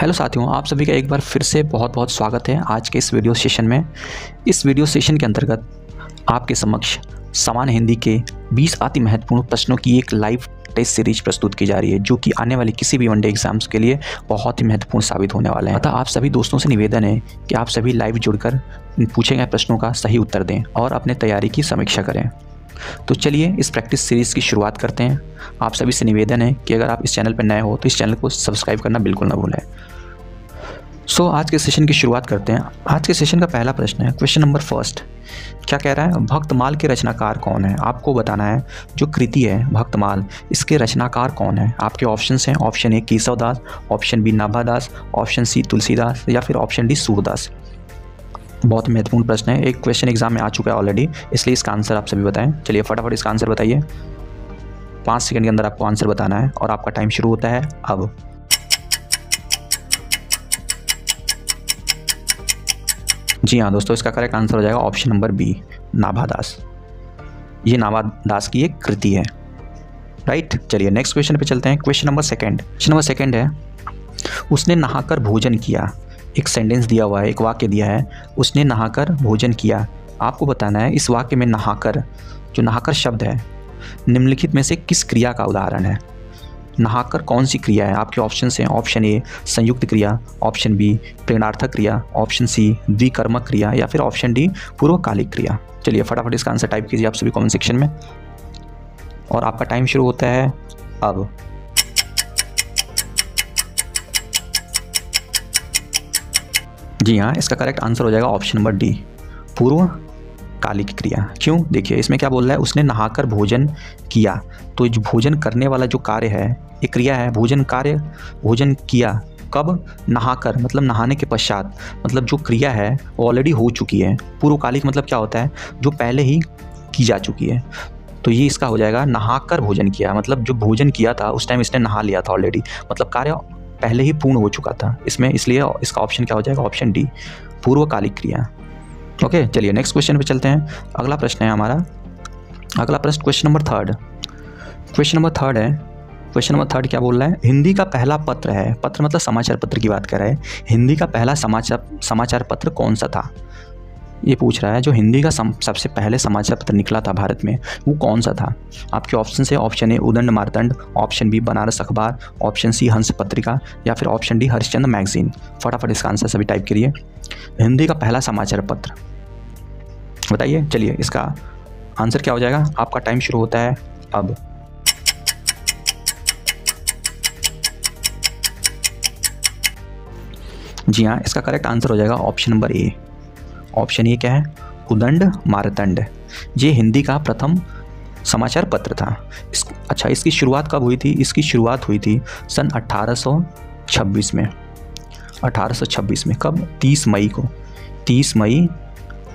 Hello साथियों, आप सभी का एक बार फिर से बहुत बहुत स्वागत है आज के इस वीडियो सेशन में। इस वीडियो सेशन के अंतर्गत आपके समक्ष सामान्य हिंदी के 20 अति महत्वपूर्ण प्रश्नों की एक लाइव टेस्ट सीरीज़ प्रस्तुत की जा रही है, जो कि आने वाले किसी भी वनडे एग्ज़ाम्स के लिए बहुत ही महत्वपूर्ण साबित होने वाले हैं। अतः आप सभी दोस्तों से निवेदन है कि आप सभी लाइव जुड़कर पूछे गए प्रश्नों का सही उत्तर दें और अपने तैयारी की समीक्षा करें। तो चलिए इस प्रैक्टिस सीरीज़ की शुरुआत करते हैं। आप सभी से निवेदन है कि अगर आप इस चैनल पर नए हो तो इस चैनल को सब्सक्राइब करना बिल्कुल ना भूलें। सो so, आज के सेशन की शुरुआत करते हैं। आज के सेशन का पहला प्रश्न है क्वेश्चन नंबर फ़र्स्ट क्या कह रहा है भक्तमाल के रचनाकार कौन है? आपको बताना है जो कृति है भक्तमाल इसके रचनाकार कौन है? आपके ऑप्शन हैं option A Keshav Das option B Nabhadas option C Tulsidas या फिर ऑप्शन डी सूरदास। बहुत महत्वपूर्ण प्रश्न है। एक क्वेश्चन एग्ज़ाम में आ चुका है ऑलरेडी इसलिए इसका आंसर आप सभी बताएँ। चलिए फटाफट इसका आंसर बताइए। पाँच सेकंड के अंदर आपको आंसर बताना है और आपका टाइम शुरू होता है अब। जी हाँ दोस्तों, इसका करेक्ट आंसर हो जाएगा ऑप्शन नंबर बी नाभादास ये नाभादास की एक कृति है। राइट चलिए नेक्स्ट क्वेश्चन पे चलते हैं। Question number second question number second है, उसने नहाकर भोजन किया। एक सेंटेंस दिया हुआ है, एक वाक्य दिया है, उसने नहाकर भोजन किया। आपको बताना है, इस वाक्य में नहाकर, जो नहाकर शब्द है, निम्नलिखित में से किस क्रिया का उदाहरण है? नहाकर कौन सी क्रिया है? आपके ऑप्शन हैं ऑप्शन ए संयुक्त क्रिया ऑप्शन बी प्रेरणार्थक क्रिया ऑप्शन सी द्विकर्मक क्रिया, या फिर ऑप्शन डी पूर्वकालिक क्रिया। चलिए फटाफट इसका आंसर टाइप कीजिए आप सभी कमेंट सेक्शन में। और आपका टाइम शुरू होता है अब। जी हाँ इसका करेक्ट आंसर हो जाएगा ऑप्शन नंबर डी पूर्व कालिक क्रिया। क्यों? देखिए, इसमें क्या बोल रहा है? उसने नहाकर भोजन किया। तो जो भोजन करने वाला जो कार्य है, ये क्रिया है, भोजन कार्य, भोजन किया। कब? नहाकर मतलब नहाने के पश्चात। मतलब जो क्रिया है, वो ऑलरेडी हो चुकी है। पूर्वकालिक मतलब क्या होता है? जो पहले ही की जा चुकी है। तो ये इसका हो जाएगा नहाकर भोजन किया। मतलब जो भोजन किया था, उस टाइम इसने नहा लिया था ऑलरेडी मतलब कार्य पहले ही पूर्ण हो चुका था। इसमें इसलिए इसका ऑप्शन क्या हो जाएगा? ऑप्शन डी पूर्वकालिक क्रिया। ओके चलिए नेक्स्ट क्वेश्चन पे चलते हैं। अगला प्रश्न है हमारा। अगला प्रश्न question number third question number third है। क्वेश्चन नंबर थर्ड क्या बोल रहा है? हिंदी का पहला पत्र है। पत्र मतलब समाचार पत्र की बात कर रहा है। हिंदी का पहला समाचार समाचार पत्र कौन सा था? ये पूछ रहा है, जो हिंदी का सबसे पहले समाचार पत्र निकला था भारत में, वो कौन सा था? आपके ऑप्शन से ऑप्शन ए उदंड मारतंड ऑप्शन बी बनारस अखबार ऑप्शन सी हंस पत्रिका, या फिर ऑप्शन डी हरिश्चंद्र मैगजीन फटाफट इसका आंसर सभी टाइप करिए। हिंदी का पहला समाचार पत्र बताइए, चलिए इसका आंसर क्या हो जाएगा? आपका टाइम शुरू होता है अब। जी हाँ इसका करेक्ट आंसर हो जाएगा ऑप्शन नंबर ए ऑप्शन ये क्या है? उदंड मारतंड। ये हिंदी का प्रथम समाचार पत्र था। इस अच्छा इसकी शुरुआत कब हुई थी? इसकी शुरुआत हुई थी सन 1826 में। 1826 में, कब? 30 मई को। 30 मई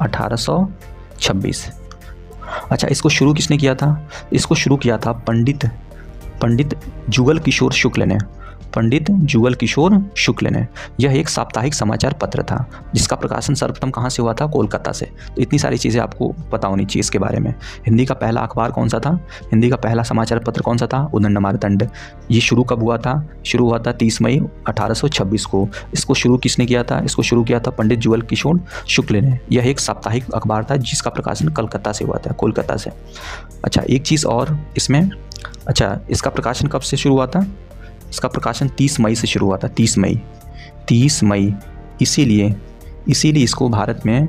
1826 अच्छा इसको शुरू किसने किया था? इसको शुरू किया था पंडित पंडित जुगल किशोर शुक्ल ने। पंडित जुगल किशोर शुक्ल ने। यह एक साप्ताहिक समाचार पत्र था, जिसका प्रकाशन सर्वप्रथम कहाँ से हुआ था? कोलकाता से। तो इतनी सारी चीज़ें आपको पता होनी चाहिए इसके बारे में। हिंदी का पहला अखबार कौन सा था? हिंदी का पहला समाचार पत्र कौन सा था? उदंड मारदंड ये शुरू कब हुआ था? शुरू हुआ था तीस मई अठारह सौ छब्बीस को। इसको शुरू किसने किया था? इसको शुरू किया था पंडित जुगल किशोर शुक्ल ने। यह एक साप्ताहिक अखबार था, जिसका प्रकाशन कलकत्ता से हुआ था, कोलकाता से। अच्छा एक चीज़ और इसमें। अच्छा इसका प्रकाशन कब से शुरू हुआ था? इसका प्रकाशन 30 मई से शुरू हुआ था 30 मई। 30 मई। इसीलिए इसीलिए इसको भारत में,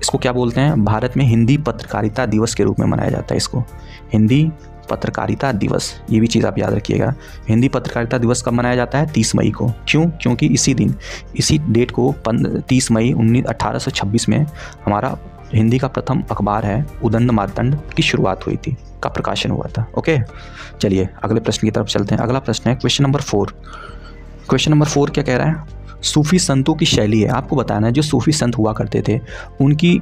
इसको क्या बोलते हैं? भारत में हिंदी पत्रकारिता दिवस के रूप में मनाया जाता है इसको। हिंदी पत्रकारिता दिवस, ये भी चीज़ आप याद रखिएगा। हिंदी पत्रकारिता दिवस कब मनाया जाता है? तीस मई को। क्यों? क्योंकि इसी दिन, इसी डेट को तीस मई उन्नीस अट्ठारह में हमारा हिंदी का प्रथम अखबार है, उदंड मातंड की शुरुआत हुई थी, का प्रकाशन हुआ था। ओके? चलिए, अगले प्रश्न की तरफ़ चलते हैं। अगला प्रश्न है question number four question number four क्या कह रहा है? सूफ़ी संतों की शैली है। आपको बताना है, जो सूफ़ी संत हुआ करते थे, उनकी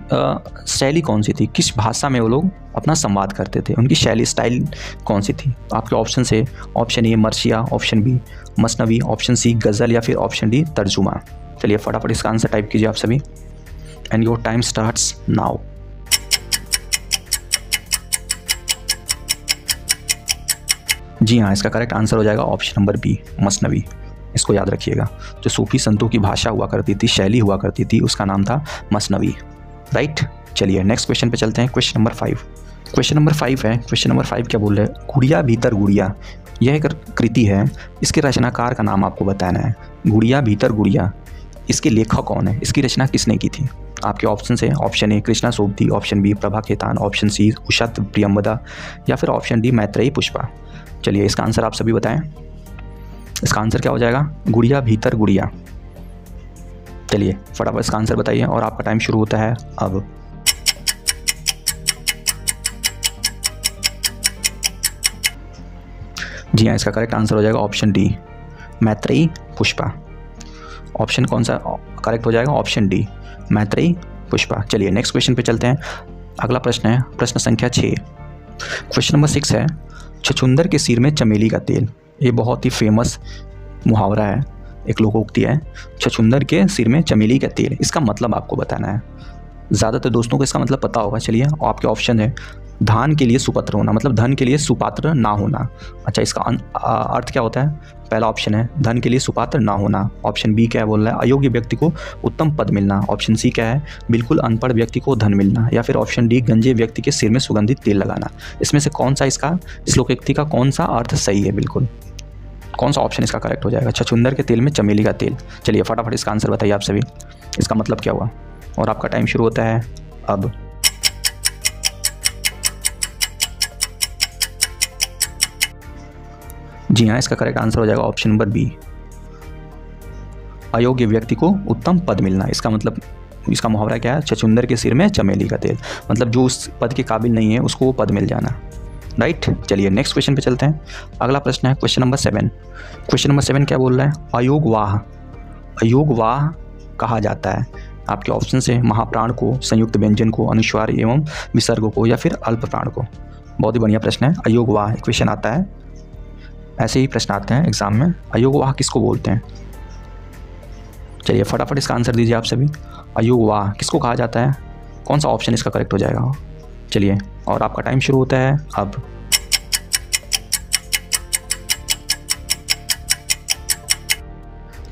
शैली कौन सी थी? किस भाषा में वो लोग अपना संवाद करते थे? उनकी शैली, स्टाइल कौन सी थी? आपके ऑप्शन से ऑप्शन ए मर्शिया ऑप्शन बी मसनवी ऑप्शन सी गज़ल या फिर ऑप्शन डी तर्जुमा। चलिए, फटाफट इसका आंसर टाइप कीजिए आप सभी। And your time starts now जी हाँ इसका करेक्ट आंसर हो जाएगा ऑप्शन नंबर बी मसनवी। इसको याद रखिएगा। जो सूफी संतों की भाषा हुआ करती थी, शैली हुआ करती थी, उसका नाम था मसनवी। राइट चलिए नेक्स्ट क्वेश्चन पे चलते हैं question number five question number five है। क्वेश्चन नंबर फाइव क्या बोल रहे हैं? गुड़िया भीतर गुड़िया। यह एक कृति है। इसके रचनाकार का नाम आपको बताना है। गुड़िया भीतर गुड़िया। इसके लेखक कौन है? इसकी रचना किसने की थी? आपके ऑप्शन है option A Krishna Sobti option B Prabha Khaitan option C Usha Priyamvada या फिर ऑप्शन डी मैत्रेयी पुष्पा। चलिए, इसका आंसर आप सभी बताएँ। इसका आंसर क्या हो जाएगा? गुड़िया भीतर गुड़िया। चलिए, फटाफट इसका आंसर बताइए और आपका टाइम शुरू होता है अब। जी हाँ इसका करेक्ट आंसर हो जाएगा option D Maitreyi Pushpa. Option कौन सा करेक्ट हो जाएगा? ऑप्शन डी, मैत्री, पुष्पा। चलिए नेक्स्ट क्वेश्चन पे चलते हैं। अगला प्रश्न है, प्रश्न संख्या छः क्वेश्चन नंबर सिक्स है, छछुंदर के सिर में चमेली का तेल। ये बहुत ही फ़ेमस मुहावरा है, एक लोकोक्ति है। छछुंदर के सिर में चमेली का तेल, इसका मतलब आपको बताना है। ज़्यादातर दोस्तों को इसका मतलब पता होगा। चलिए, आपके ऑप्शन है धान के लिए सुपत्र होना मतलब धन के लिए सुपात्र ना होना। अच्छा इसका अर्थ क्या होता है? पहला ऑप्शन है, धन के लिए सुपात्र ना होना। ऑप्शन बी क्या बोल रहा है? अयोग्य व्यक्ति को उत्तम पद मिलना। ऑप्शन सी क्या है? बिल्कुल अनपढ़ व्यक्ति को धन मिलना। या फिर ऑप्शन डी गंजे व्यक्ति के सिर में सुगंधित तेल लगाना। इसमें से कौन सा इसका श्लोकोक्ति का, कौन सा अर्थ सही है? बिल्कुल। कौन सा ऑप्शन इसका करेक्ट हो जाएगा? छछुंदर के तेल में चमेली का तेल। चलिए फटाफट इसका आंसर बताइए आप सभी। इसका मतलब क्या हुआ? और आपका टाइम शुरू होता है अब। जी हाँ इसका करेक्ट आंसर हो जाएगा ऑप्शन नंबर बी अयोग्य व्यक्ति को उत्तम पद मिलना। इसका मतलब इसका मुहावरा क्या है? चचुंदर के सिर में चमेली का तेल। मतलब जो उस पद के काबिल नहीं है, उसको वो पद मिल जाना। राइट चलिए नेक्स्ट क्वेश्चन पे चलते हैं। अगला प्रश्न है question number seven question number seven क्या बोल रहा है? अयोग वाह अयोग वाह कहा जाता है। आपके ऑप्शन से महाप्राण को, संयुक्त व्यंजन को अनुस्वार एवं विसर्ग को या फिर अल्प प्राण को। बहुत ही बढ़िया प्रश्न है। अयोग वाह क्वेश्चन आता है। ऐसे ही प्रश्न आते हैं एग्ज़ाम में। अयोग वाह किसको बोलते हैं? चलिए, फटाफट इसका आंसर दीजिए आप सभी। अयोग वाह, किसको कहा जाता है? कौन सा ऑप्शन इसका करेक्ट हो जाएगा? चलिए, और आपका टाइम शुरू होता है अब।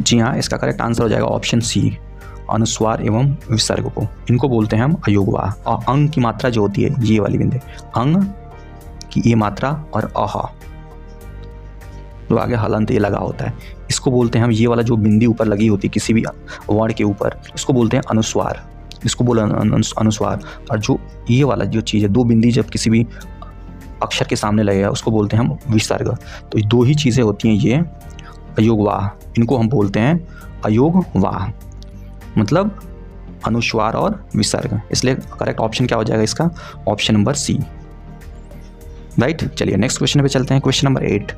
जी हाँ इसका करेक्ट आंसर हो जाएगा ऑप्शन सी अनुस्वार एवं विसर्ग को। इनको बोलते हैं हम अयोगवाह और अंग की मात्रा जो होती है, ये वाली बिंदे। अंग की ये मात्रा और अहा। जो आगे हलंत ये लगा होता है। इसको बोलते हैं हम, ये वाला जो बिंदी ऊपर लगी होती है किसी भी वर्ण के ऊपर, इसको बोलते हैं अनुस्वार। इसको बोला अनुस्वार। और जो ये वाला जो चीज़ है, दो बिंदी जब किसी भी अक्षर के सामने लगेगा उसको बोलते हैं हम विसर्ग। तो दो ही चीज़ें होती हैं, ये अयोग वाह। इनको हम बोलते हैं अयोग वाह। मतलब अनुस्वार और विसर्ग। इसलिए करेक्ट ऑप्शन क्या हो जाएगा इसका? ऑप्शन नंबर सी राइट चलिए नेक्स्ट क्वेश्चन पे चलते हैं। Question number eight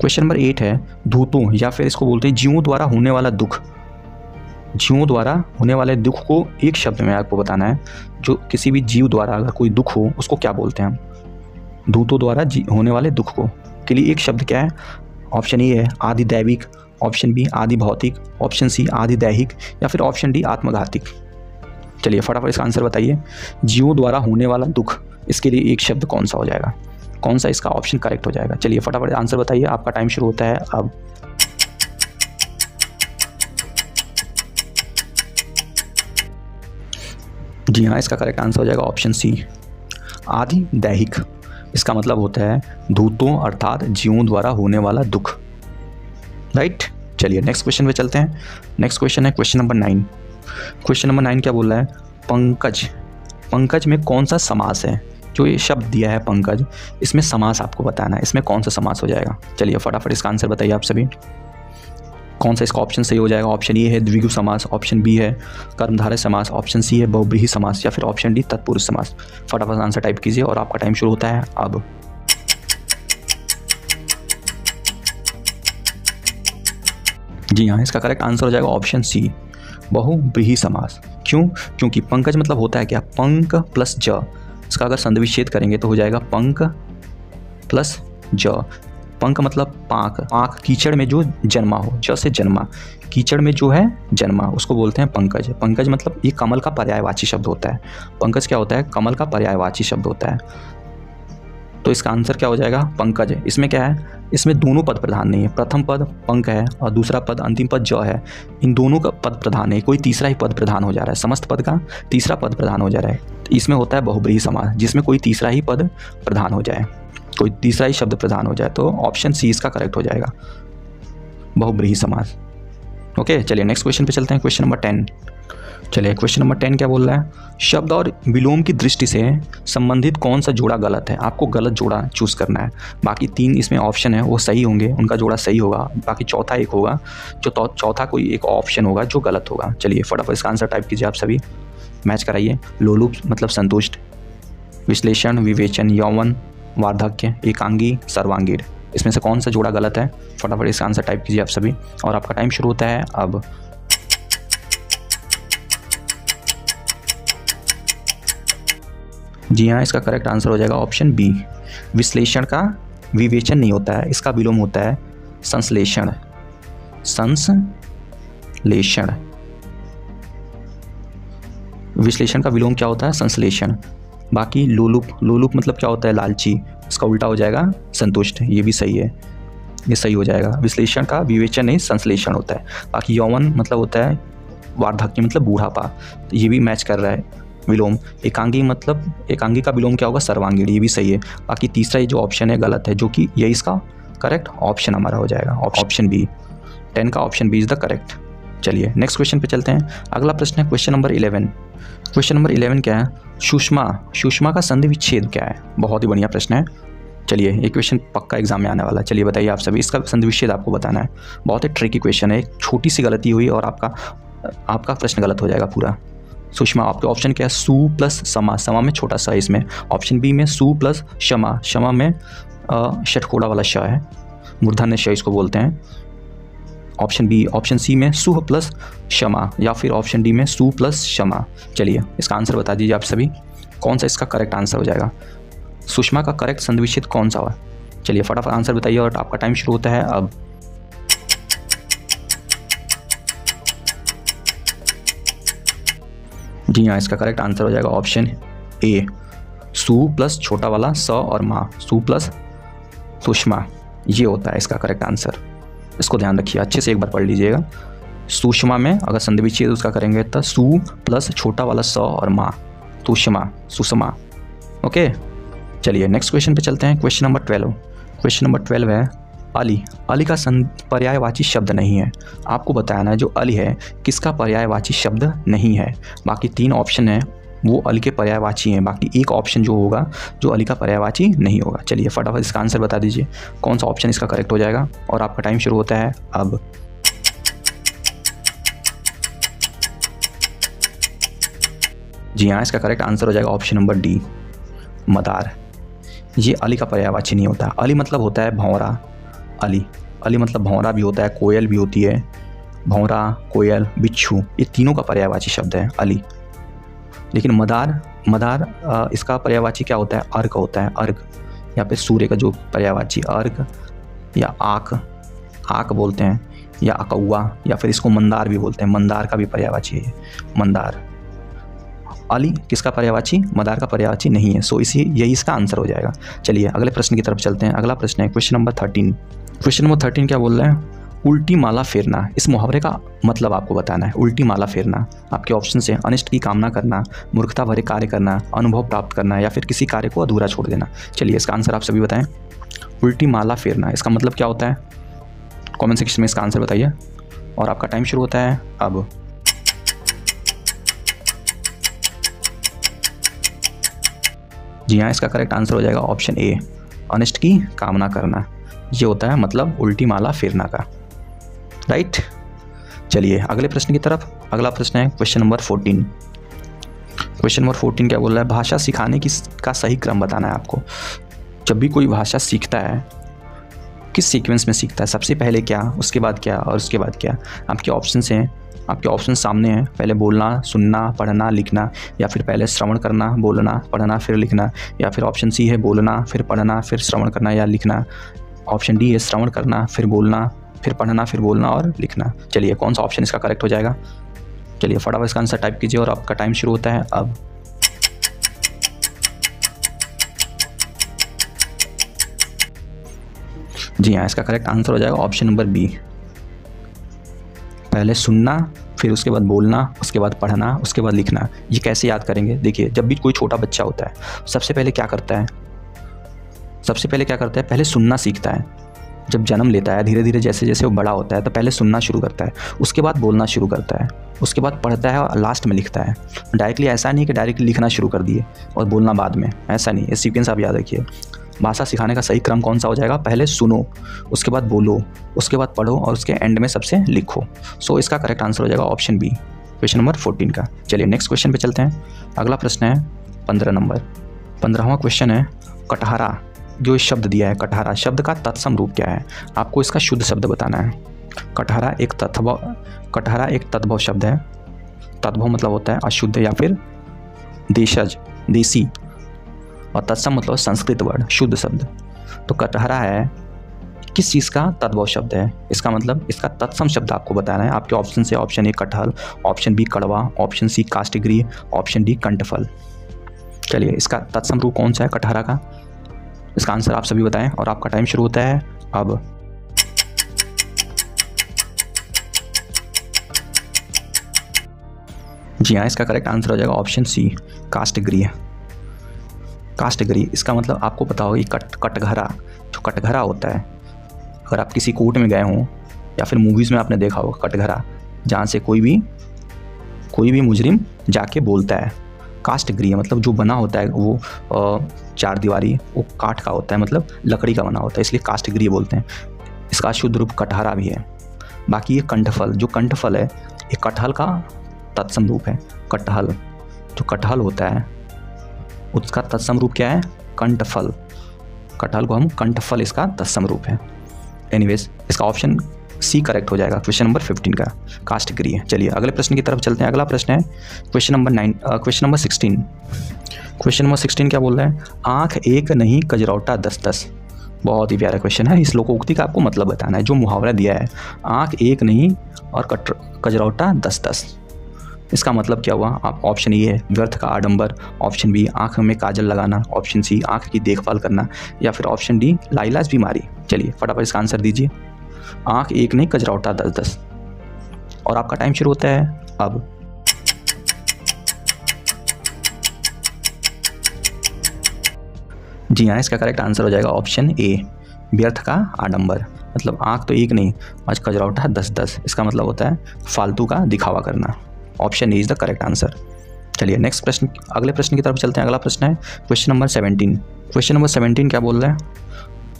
question number eight है, धूतों, या फिर इसको बोलते हैं जीवों द्वारा होने वाला दुख। जीवों द्वारा होने वाले दुख को एक शब्द में आपको बताना है, जो किसी भी जीव द्वारा अगर कोई दुख हो, उसको क्या बोलते हैं? हम धूतों द्वारा होने वाले दुख को। के लिए एक शब्द क्या है? ऑप्शन ए है आदि दैविक ऑप्शन बी आदि भौतिक ऑप्शन सी आदि दैहिक या फिर ऑप्शन डी आत्मघातिक। चलिए फटाफट इसका आंसर बताइए। जीवों द्वारा होने वाला दुख, इसके लिए एक शब्द कौन सा हो जाएगा? कौन सा इसका ऑप्शन करेक्ट हो जाएगा? चलिए फटाफट आंसर बताइए, आपका टाइम शुरू होता है अब। जी हाँ इसका करेक्ट आंसर हो जाएगा ऑप्शन सी आदि दैहिक। इसका मतलब होता है धूतों अर्थात जीवों द्वारा होने वाला दुख। राइट चलिए नेक्स्ट क्वेश्चन पे चलते हैं। नेक्स्ट क्वेश्चन है question number nine question number nine क्या बोल रहा है? पंकज। पंकज में कौन सा समास है? जो ये शब्द दिया है पंकज, इसमें समास आपको बताना है। इसमें कौन सा समास हो जाएगा? चलिए फटाफट इसका आंसर बताइए आप सभी। कौन सा इसका ऑप्शन सही हो जाएगा? ऑप्शन ए है द्विगु समास ऑप्शन बी है कर्मधारय समास ऑप्शन सी है बहुब्रीही समास या फिर ऑप्शन डी तत्पुरुष समास। फटाफट आंसर टाइप कीजिए और आपका टाइम शुरू होता है अब। जी हाँ इसका करेक्ट आंसर हो जाएगा ऑप्शन सी बहुब्रीही समास। क्यों? क्योंकि पंकज मतलब होता है क्या? पंक प्लस ज। इसका अगर संधिविच्छेद करेंगे तो हो जाएगा पंक प्लस ज। पंक मतलब पाक पाक कीचड़ में जो जन्मा हो, ज से जन्मा। कीचड़ में जो है, जन्मा। उसको बोलते हैं पंकज। पंकज मतलब ये कमल का पर्यायवाची शब्द होता है। पंकज क्या होता है? कमल का पर्यायवाची शब्द होता है। तो इसका आंसर क्या हो जाएगा? पंकज इसमें क्या है? इसमें दोनों पद प्रधान नहीं है। प्रथम पद पंक है और दूसरा पद अंतिम पद ज है। इन दोनों का पद प्रधान है कोई तीसरा ही पद प्रधान हो जा रहा है। समस्त पद का तीसरा पद प्रधान हो जा रहा है। इसमें होता है बहुब्रीही समास, जिसमें कोई तीसरा ही पद प्रधान हो जाए। कोई तीसरा ही शब्द प्रधान हो जाए तो ऑप्शन सी इसका करेक्ट हो जाएगा। बहुब्रीही समास। ओके चलिए नेक्स्ट क्वेश्चन पे चलते हैं। क्वेश्चन नंबर टेन चलिए क्वेश्चन नंबर टेन क्या बोल रहा है? शब्द और विलोम की दृष्टि से संबंधित कौन सा जोड़ा गलत है? आपको गलत जोड़ा चूज़ करना है। बाकी तीन इसमें ऑप्शन है, वो सही होंगे, उनका जोड़ा सही होगा। बाकी चौथा एक होगा, जो चौथा कोई एक ऑप्शन होगा, जो गलत होगा। चलिए, फटाफट इसका आंसर टाइप कीजिए आप सभी। मैच कराइए। लोलुप मतलब संतुष्ट। विश्लेषण, विवेचन, यौवन, वार्धक्य, एकांगी, सर्वांगीण। इसमें से कौन सा जोड़ा गलत है? फटाफट इसका आंसर टाइप कीजिए आप सभी। और आपका टाइम शुरू होता है अब। जी हाँ इसका करेक्ट आंसर हो जाएगा ऑप्शन बी विश्लेषण का विवेचन नहीं होता है, इसका विलोम होता है संश्लेषण। संश्लेषण। विश्लेषण का विलोम क्या होता है? संश्लेषण। बाकी लोलुप लोलुप मतलब क्या होता है? लालची। इसका उल्टा हो जाएगा संतुष्ट। ये भी सही है। ये सही हो जाएगा। विश्लेषण का विवेचन नहीं, संश्लेषण होता है। बाकी यौवन मतलब होता है वार्धक्य मतलब बूढ़ापा। तो ये भी मैच कर रहा है। विलोम। एकांगी मतलब एकांगी का विलोम क्या होगा? सर्वांगीण, ये भी सही है। बाकी तीसरा ये जो ऑप्शन है, गलत है, जो कि ये इसका करेक्ट ऑप्शन हमारा हो जाएगा। ऑप्शन बी टेन का option B is the correct चलिए नेक्स्ट क्वेश्चन पे चलते हैं। अगला प्रश्न है question number eleven question number eleven क्या है? सुषमा। सुषमा का संधि विच्छेद क्या है? बहुत ही बढ़िया प्रश्न है। चलिए, ये क्वेश्चन पक्का एग्ज़ाम में आने वाला है। चलिए, बताइए आप सभी, इसका संधि विच्छेद आपको बताना है। बहुत ही ट्रिकी क्वेश्चन है। एक छोटी सी गलती हुई और आपका आपका प्रश्न गलत हो जाएगा पूरा। सुषमा, आपके ऑप्शन क्या है? सु प्लस समा। समा में छोटा सा इसमें। ऑप्शन बी में सु प्लस शमा। शमा में षटकोड़ा वाला श है। मूर्धन्य श इसको बोलते हैं। ऑप्शन बी ऑप्शन सी में सुह प्लस क्षमा या फिर ऑप्शन डी में सु प्लस क्षमा चलिए, इसका आंसर बता दीजिए आप सभी। कौन सा इसका करेक्ट आंसर हो जाएगा? सुषमा का करेक्ट संधिविच्छेद कौन सा हुआ? चलिए, फटाफट आंसर बताइए और आपका टाइम शुरू होता है। अब जी हाँ इसका करेक्ट आंसर हो जाएगा ऑप्शन ए सु प्लस छोटा वाला स और माँ। सु प्लस सुषमा। ये होता है इसका करेक्ट आंसर इसको ध्यान रखिए, अच्छे से एक बार पढ़ लीजिएगा। सुषमा में अगर संधि विच्छेद उसका करेंगे तो सु प्लस छोटा वाला स और माँ। सुषमा सुषमा। ओके चलिए नेक्स्ट क्वेश्चन पे चलते हैं। Question number twelve question number twelve है अली। अली का पर्यायवाची शब्द नहीं है। आपको बताना जो अली है, किसका पर्यायवाची शब्द नहीं है। बाकी तीन ऑप्शन है, वो अली के पर्यायवाची हैं। बाकी एक ऑप्शन जो होगा, जो अली का पर्यायवाची नहीं होगा। चलिए फटाफट इसका आंसर बता दीजिए। कौन सा ऑप्शन इसका करेक्ट हो जाएगा? और आपका टाइम शुरू होता है अब। जी हाँ इसका करेक्ट आंसर हो जाएगा ऑप्शन नंबर डी मदार। ये अली का पर्यायवाची नहीं होता। अली मतलब होता है भौरा। अली। अली मतलब भौरा भी होता है, कोयल भी होती है। भौरा कोयल, बिच्छू, ये तीनों का पर्यायवाची शब्द है, अली। लेकिन मदार मदार इसका पर्यायवाची क्या होता है? अर्क होता है अर्क या फिर सूर्य का जो पर्यायवाची अर्क या आक आक बोलते हैं, या अकौआ या फिर इसको मंदार भी बोलते हैं। मंदार का भी पर्यायवाची है। मंदार। अली किसका पर्यावाची मदार का पर्यावाची नहीं है। सो इसी, यही इसका आंसर हो जाएगा। चलिए, अगले प्रश्न की तरफ़ चलते हैं। अगला प्रश्न है question number thirteen question number thirteen क्या बोल रहे हैं? उल्टी माला फेरना। इस मुहावरे का मतलब आपको बताना है। उल्टी माला फेरना। आपके ऑप्शन से अनिष्ट की कामना करना, मूर्खता भरे कार्य करना, अनुभव प्राप्त करना, या फिर किसी कार्य को अधूरा छोड़ देना। चलिए, इसका आंसर आप सभी बताएँ। उल्टी माला फेरना। इसका मतलब क्या होता है? कॉमेंट सेक्शन में इसका आंसर बताइए। और आपका टाइम शुरू होता है अब। जी हाँ इसका करेक्ट आंसर हो जाएगा ऑप्शन ए अनिष्ट की कामना करना। ये होता है मतलब उल्टी माला फेरना का। राइट चलिए, अगले प्रश्न की तरफ़। अगला प्रश्न है question number fourteen question number fourteen क्या बोल रहा है? भाषा सिखाने की का सही क्रम बताना है आपको। जब भी कोई भाषा सीखता है किस सीक्वेंस में सीखता है? सबसे पहले क्या? उसके बाद क्या? और उसके बाद क्या? आपके ऑप्शन हैं। आपके ऑप्शन सामने हैं। पहले बोलना, सुनना, पढ़ना, लिखना, या फिर पहले श्रवण करना, बोलना, पढ़ना, फिर लिखना, या फिर ऑप्शन सी है बोलना, फिर पढ़ना, फिर श्रवण करना, या लिखना। ऑप्शन डी है श्रवण करना, फिर बोलना, फिर पढ़ना, फिर बोलना और लिखना। चलिए, कौन सा ऑप्शन इसका करेक्ट हो जाएगा? चलिए, फटाफट इसका आंसर टाइप कीजिए और आपका टाइम शुरू होता है। अब जी हाँ इसका करेक्ट आंसर हो जाएगा ऑप्शन नंबर बी पहले सुनना, फिर उसके बाद बोलना, उसके बाद पढ़ना, उसके बाद लिखना, ये कैसे याद करेंगे? देखिए, जब भी कोई छोटा बच्चा होता है, सबसे पहले क्या करता है? सबसे पहले क्या करता है? पहले सुनना सीखता है। जब जन्म लेता है धीरे धीरे जैसे जैसे वो बड़ा होता है तो पहले सुनना शुरू करता है। उसके बाद बोलना शुरू करता है। उसके बाद पढ़ता है और लास्ट में लिखता है। डायरेक्टली ऐसा नहीं कि डायरेक्टली लिखना शुरू कर दिए और बोलना बाद में। ऐसा नहीं, ये सीक्वेंस आप याद रखिए। भाषा सिखाने का सही क्रम कौन सा हो जाएगा? पहले सुनो, उसके बाद बोलो, उसके बाद पढ़ो और उसके एंड में सबसे लिखो। सो इसका करेक्ट आंसर हो जाएगा option B question number fourteen का। चलिए नेक्स्ट क्वेश्चन पे चलते हैं। अगला प्रश्न है पंद्रह नंबर पंद्रहवा क्वेश्चन है कटहरा। जो शब्द दिया है, कटहरा, शब्द का तत्सम रूप क्या है? आपको इसका शुद्ध शब्द बताना है। कटहरा एक तत्व, कटहरा एक तद्भव शब्द है। तद्भव मतलब होता है अशुद्ध या फिर देशज, देसी। और तत्सम मतलब संस्कृत वर्ड, शुद्ध शब्द। तो कटहरा है, किस चीज़ का तद्भव शब्द है? इसका मतलब इसका तत्सम शब्द आपको बताना है। आपके ऑप्शन से ऑप्शन ए कटहल ऑप्शन बी कड़वा ऑप्शन सी कास्टिग्री ऑप्शन डी कंठफल। चलिए, इसका तत्सम रूप कौन सा है कटहरा का? इसका आंसर आप सभी बताएँ और आपका टाइम शुरू होता है अब। जी हाँ इसका करेक्ट आंसर हो जाएगा ऑप्शन सी कास्ट कास्टग्री कास्टग्री इसका मतलब आपको पता होगा कट, कटघरा, जो कटघरा होता है, अगर आप किसी कोर्ट में गए हों, या फिर मूवीज़ में आपने देखा होगा कटघरा, जहाँ से कोई भी कोई भी मुजरिम जाके बोलता है। कास्ट गृह मतलब जो बना होता है, वो चार दीवारी, वो काठ का होता है मतलब लकड़ी का बना होता है, इसलिए कास्ट गृह बोलते हैं। इसका शुद्ध रूप कटहरा भी है। बाकी ये कंठफल, जो कंठफल है, ये कटहल का तत्सम रूप है, कटहल। जो कटहल होता है उसका तत्सम रूप क्या है? कंठफल। कटहल को हम कंठफल इसका तत्सम रूप है। एनीवेज इसका ऑप्शन सी करेक्ट हो जाएगा। क्वेश्चन नंबर फिफ्टीन का कास्ट है। चलिए, अगले प्रश्न की तरफ़ चलते हैं। अगला प्रश्न है question number nine question number sixteen question number sixteen क्या बोल रहा है? आँख एक नहीं, कजरौटा दस दस। बहुत ही प्यारा क्वेश्चन है। इस लोकोक्ति का आपको मतलब बताना है। जो मुहावरा दिया है, आँख एक नहीं और कट, कजरौटा दस दस। इसका मतलब क्या हुआ? आप ऑप्शन ए है, व्यर्थ का आडंबर ऑप्शन बी आँख में काजल लगाना ऑप्शन सी आँख की देखभाल करना, या फिर ऑप्शन डी लाइलाज बीमारी। चलिए, फटाफट इसका आंसर दीजिए। आँख एक नहीं, कजरा दस दस। और आपका टाइम शुरू होता है अब। जी हाँ इसका करेक्ट आंसर हो जाएगा ऑप्शन ए व्यर्थ का आडंबर। मतलब आँख तो एक नहीं, आज कजरा दस दस। इसका मतलब होता है फालतू का दिखावा करना। Option is the correct answer चलिए नेक्स्ट प्रश्न, अगले प्रश्न की तरफ़ चलते हैं। अगला प्रश्न है question number seventeen question number seventeen क्या बोल रहे हैं?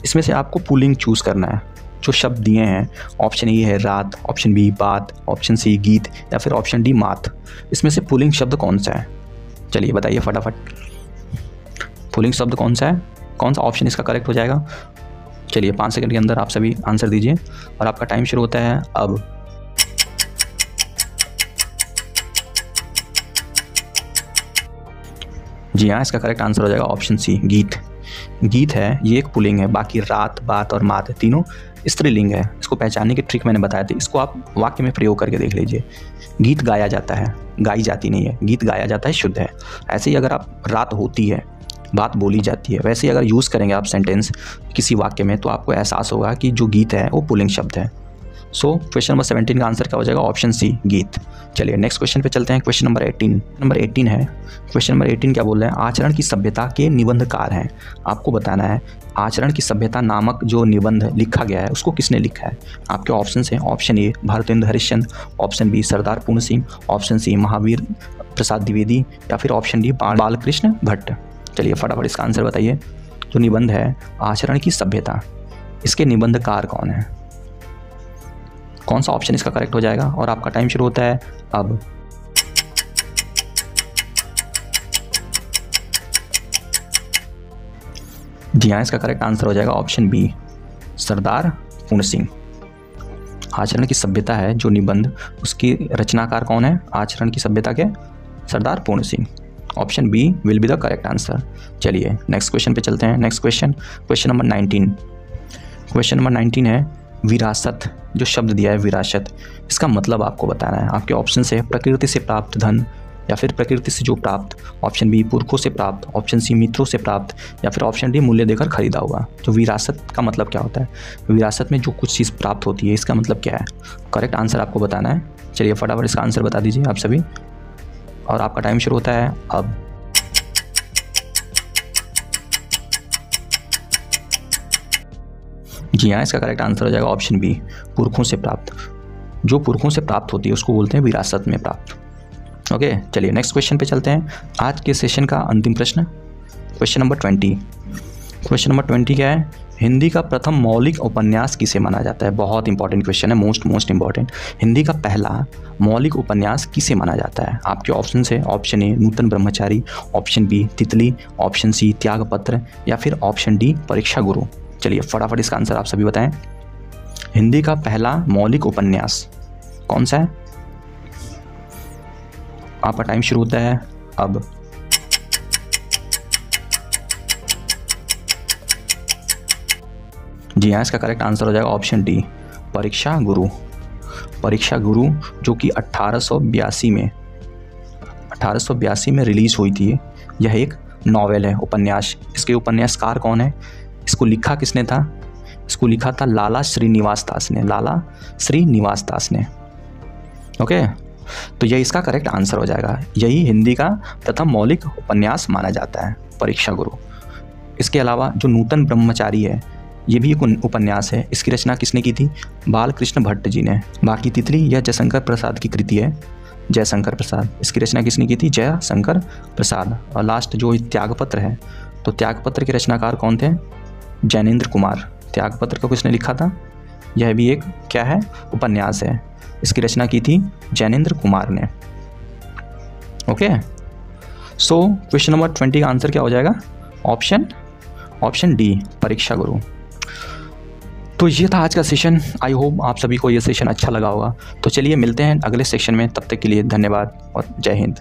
इसमें से आपको पुलिंग चूज़ करना है। जो शब्द दिए हैं ऑप्शन ए है रात ऑप्शन बी बात ऑप्शन सी गीत, या फिर ऑप्शन डी मात। इसमें से पुलिंग शब्द कौन सा है? चलिए, बताइए फटाफट। पुलिंग शब्द कौन सा है? कौन सा ऑप्शन इसका करेक्ट हो जाएगा? चलिए, पाँच सेकंड के अंदर आप सभी आंसर दीजिए। और आपका टाइम शुरू होता है अब। जी हाँ इसका करेक्ट आंसर हो जाएगा ऑप्शन सी गीत। गीत है, ये एक पुलिंग है, बाकी रात, बात और मात तीनों स्त्रीलिंग है। इसको पहचानने की ट्रिक मैंने बताया थी, इसको आप वाक्य में प्रयोग करके देख लीजिए। गीत गाया जाता है, गाई जाती नहीं है, गीत गाया जाता है, शुद्ध है। ऐसे ही अगर आप रात होती है, बात बोली जाती है, वैसे ही अगर यूज़ करेंगे आप सेंटेंस किसी वाक्य में तो आपको एहसास होगा कि जो गीत है, वो पुलिंग शब्द है। सो क्वेश्चन नंबर सेवेंटीन का आंसर क्या हो जाएगा? ऑप्शन सी गीत चलिए नेक्स्ट क्वेश्चन पे चलते हैं। Question number eighteen number eighteen है। क्वेश्चन नंबर एटीन क्या बोल रहे हैं? आचरण की सभ्यता के निबंधकार हैं। आपको बताना है, आचरण की सभ्यता नामक जो निबंध लिखा गया है, उसको किसने लिखा है? आपके ऑप्शन हैं। Option A Bharatendu Harishchandra. Option B Sardar Puran Singh. Option C Mahavir Prasad Dwivedi. या फिर ऑप्शन डी बालकृष्ण भट्ट. चलिए, फटाफट इसका आंसर बताइए। जो निबंध है, आचरण की सभ्यता, इसके निबंधकार कौन है? कौन सा ऑप्शन इसका करेक्ट हो जाएगा? और आपका टाइम शुरू होता है अब। जी हाँ इसका करेक्ट आंसर हो जाएगा ऑप्शन बी सरदार पूर्ण सिंह। आचरण की सभ्यता है जो निबंध, उसकी रचनाकार कौन है? आचरण की सभ्यता के Sardar Puran Singh. Option B will be the correct answer चलिए नेक्स्ट क्वेश्चन पे चलते हैं। Next question question number nineteen question number nineteen है विरासत, जो शब्द दिया है विरासत, इसका मतलब आपको बताना है। आपके ऑप्शन से प्रकृति से प्राप्त धन, या फिर प्रकृति से जो प्राप्त ऑप्शन बी पुरखों से प्राप्त ऑप्शन सी मित्रों से प्राप्त, या फिर ऑप्शन डी मूल्य देकर खरीदा हुआ। तो विरासत का मतलब क्या होता है? विरासत में जो कुछ चीज़ प्राप्त होती है, इसका मतलब क्या है? करेक्ट आंसर आपको बताना है। चलिए फटाफट इसका आंसर बता दीजिए आप सभी। और आपका टाइम शुरू होता है अब। जी हाँ इसका करेक्ट आंसर हो जाएगा ऑप्शन बी पुरखों से प्राप्त। जो पुरखों से प्राप्त होती है, उसको बोलते हैं विरासत में प्राप्त। ओके चलिए नेक्स्ट क्वेश्चन पे चलते हैं। आज के सेशन का अंतिम प्रश्न question number twenty question number twenty क्या है? हिंदी का प्रथम मौलिक उपन्यास किसे माना जाता है? बहुत इंपॉर्टेंट क्वेश्चन है मोस्ट मोस्ट इंपॉर्टेंट हिंदी का पहला मौलिक उपन्यास किसे माना जाता है? आपके ऑप्शन है option A Nutan Brahmachari option B Titli option C Tyagpatra, या फिर ऑप्शन डी परीक्षा गुरु चलिए फटाफट इसका आंसर आप सभी बताएँ। हिंदी का पहला मौलिक उपन्यास कौन सा है? आपका टाइम शुरू होता है, अब। जी हाँ इसका करेक्ट आंसर हो जाएगा ऑप्शन डी परीक्षा गुरु। परीक्षा गुरु जो कि अट्ठारह में अट्ठारह में रिलीज़ हुई थी, यह एक नॉवेल है, उपन्यास। इसके उपन्यासकार कौन है? इसको लिखा किसने था? इसको लिखा था लाला श्रीनिवास दास ने, लाला श्रीनिवास दास ने। ओके? तो यह इसका करेक्ट आंसर हो जाएगा। यही हिंदी का प्रथम मौलिक उपन्यास माना जाता है, परीक्षा गुरु। इसके अलावा जो नूतन ब्रह्मचारी है, ये भी एक उपन्यास है। इसकी रचना किसने की थी? बालकृष्ण भट्ट जी ने। बाकी तितली यह जयशंकर प्रसाद की कृति है। जयशंकर प्रसाद। इसकी रचना किसने की थी? जयशंकर प्रसाद। और लास्ट जो त्यागपत्र है तो त्यागपत्र के रचनाकार कौन थे? जैनेन्द्र कुमार। त्यागपत्र को किसने लिखा था? यह भी एक, क्या है? उपन्यास है। इसकी रचना की थी जैनेन्द्र कुमार ने। Okay? So question number twenty का आंसर क्या हो जाएगा? ऑप्शन ऑप्शन डी परीक्षा गुरु। तो ये था आज का सेशन आई होप आप सभी को ये सेशन अच्छा लगा होगा। तो चलिए मिलते हैं अगले सेशन में। तब तक के लिए धन्यवाद और जय हिंद।